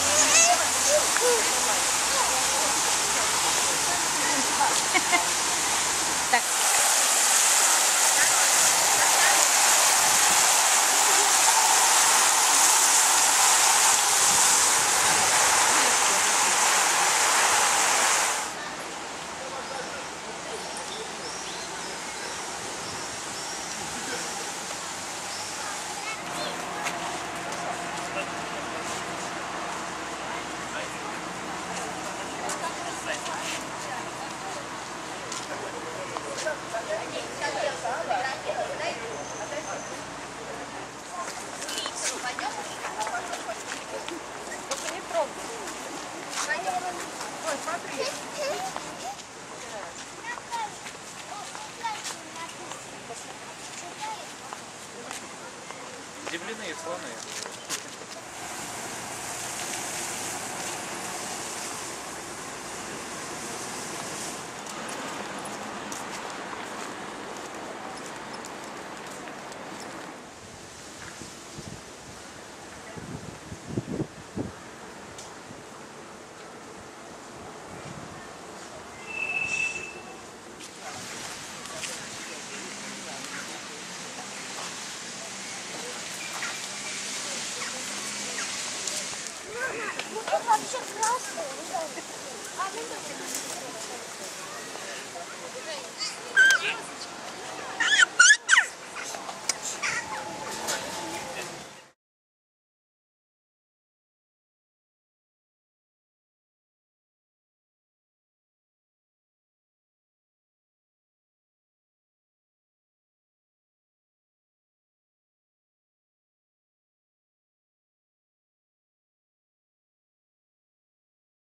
Yeah. Земляные слоны. Tam się prosto. A my